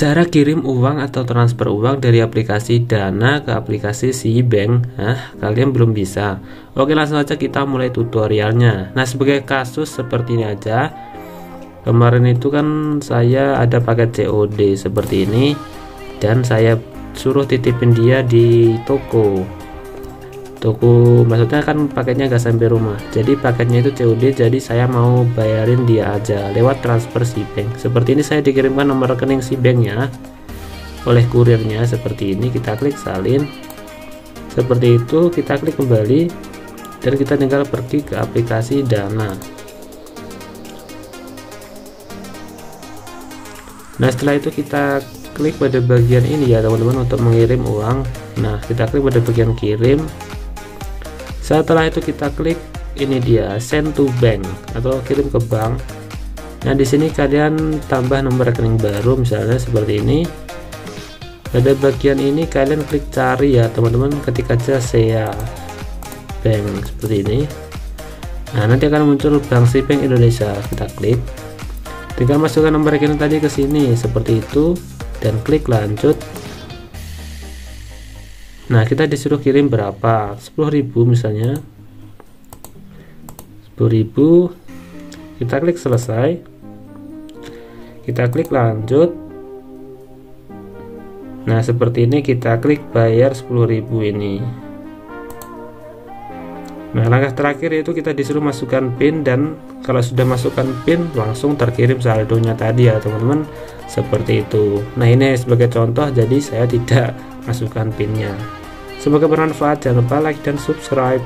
Cara kirim uang atau transfer uang dari aplikasi Dana ke aplikasi Bank, nah kalian belum bisa. Oke langsung saja kita mulai tutorialnya. Nah sebagai kasus seperti ini aja. Kemarin itu kan saya ada paket COD seperti ini dan saya suruh titipin dia di toko toko maksudnya kan paketnya gak sampai rumah. Jadi paketnya itu COD jadi saya mau bayarin dia aja lewat transfer si bank. Seperti ini saya dikirimkan nomor rekening si banknya oleh kurirnya seperti ini kita klik salin. Seperti itu kita klik kembali dan kita tinggal pergi ke aplikasi dana. Nah setelah itu kita klik pada bagian ini ya teman-teman untuk mengirim uang. Nah kita klik pada bagian kirim setelah itu kita klik ini dia send to bank atau kirim ke bank. Nah di sini kalian tambah nomor rekening baru misalnya seperti ini. Pada bagian ini kalian klik cari ya teman-teman ketika aja saya bank seperti ini. Nah nanti akan muncul bank bank Indonesia kita klik. Tinggal masukkan nomor rekening tadi ke sini seperti itu dan klik lanjut nah kita disuruh kirim berapa? 10.000 misalnya. 10.000 kita klik selesai. Kita klik lanjut. Nah seperti ini kita klik bayar 10.000 ini. Nah langkah terakhir itu kita disuruh masukkan pin dan kalau sudah masukkan pin langsung terkirim saldonya tadi ya teman-teman. Seperti itu. Nah ini sebagai contoh jadi saya tidak masukkan pinnya Semoga bermanfaat. Jangan lupa like dan subscribe.